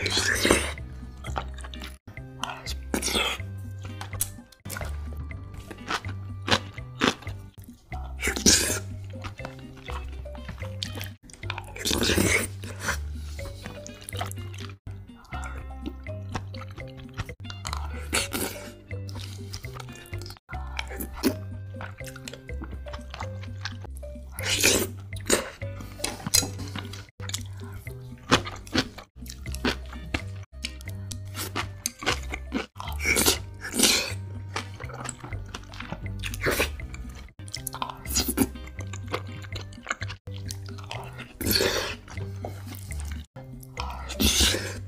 you Yeah.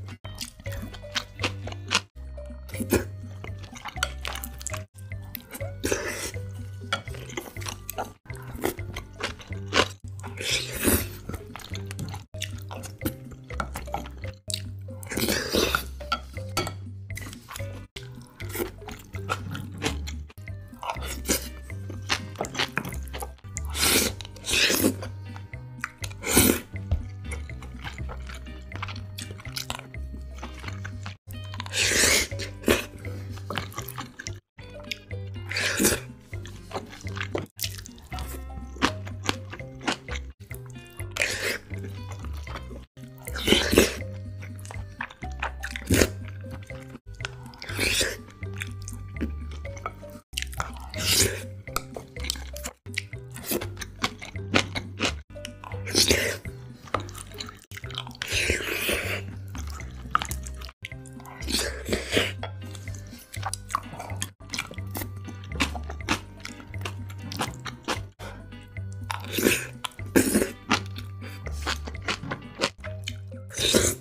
Yeah. Yes.